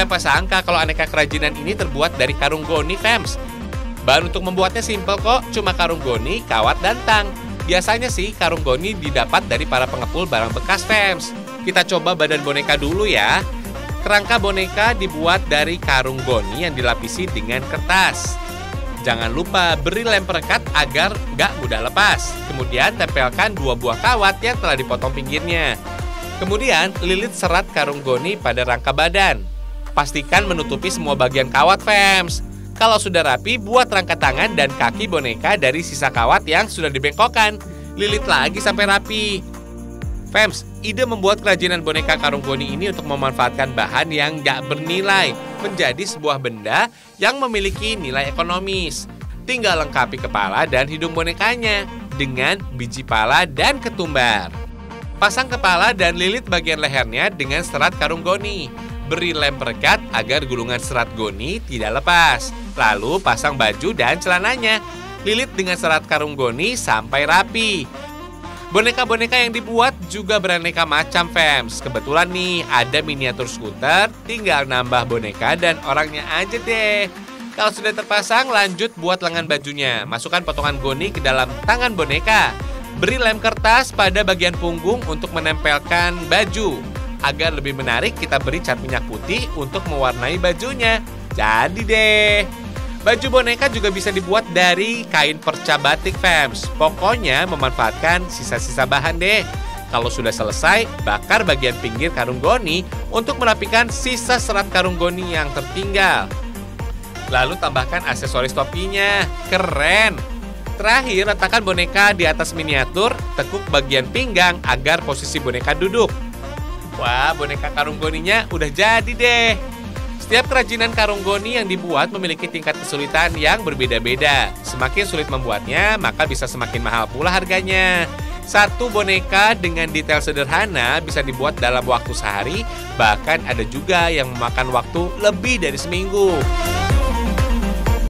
Siapa sangka kalau aneka kerajinan ini terbuat dari karung goni, fams. Bahan untuk membuatnya simpel kok, cuma karung goni, kawat, dan tang. Biasanya sih karung goni didapat dari para pengepul barang bekas, fams. Kita coba badan boneka dulu ya. Kerangka boneka dibuat dari karung goni yang dilapisi dengan kertas. Jangan lupa beri lem perekat agar nggak mudah lepas. Kemudian tempelkan dua buah kawat yang telah dipotong pinggirnya. Kemudian lilit serat karung goni pada rangka badan. Pastikan menutupi semua bagian kawat, fams. Kalau sudah rapi, buat rangka tangan dan kaki boneka dari sisa kawat yang sudah dibengkokkan. Lilit lagi sampai rapi. Fems, ide membuat kerajinan boneka karung goni ini untuk memanfaatkan bahan yang gak bernilai menjadi sebuah benda yang memiliki nilai ekonomis. Tinggal lengkapi kepala dan hidung bonekanya dengan biji pala dan ketumbar. Pasang kepala dan lilit bagian lehernya dengan serat karung goni. Beri lem perekat agar gulungan serat goni tidak lepas. Lalu pasang baju dan celananya. Lilit dengan serat karung goni sampai rapi. Boneka-boneka yang dibuat juga beraneka macam, fans. Kebetulan nih, ada miniatur skuter, tinggal nambah boneka dan orangnya aja deh. Kalau sudah terpasang, lanjut buat lengan bajunya. Masukkan potongan goni ke dalam tangan boneka. Beri lem kertas pada bagian punggung untuk menempelkan baju. Agar lebih menarik, kita beri cat minyak putih untuk mewarnai bajunya. Jadi deh. Baju boneka juga bisa dibuat dari kain perca batik fams. Pokoknya memanfaatkan sisa-sisa bahan deh. Kalau sudah selesai, bakar bagian pinggir karung goni untuk merapikan sisa serat karung goni yang tertinggal. Lalu tambahkan aksesoris topinya. Keren! Terakhir, letakkan boneka di atas miniatur, tekuk bagian pinggang agar posisi boneka duduk. Wah, boneka karung goninya udah jadi deh. Setiap kerajinan karung goni yang dibuat memiliki tingkat kesulitan yang berbeda-beda. Semakin sulit membuatnya, maka bisa semakin mahal pula harganya. Satu boneka dengan detail sederhana bisa dibuat dalam waktu sehari, bahkan ada juga yang memakan waktu lebih dari seminggu.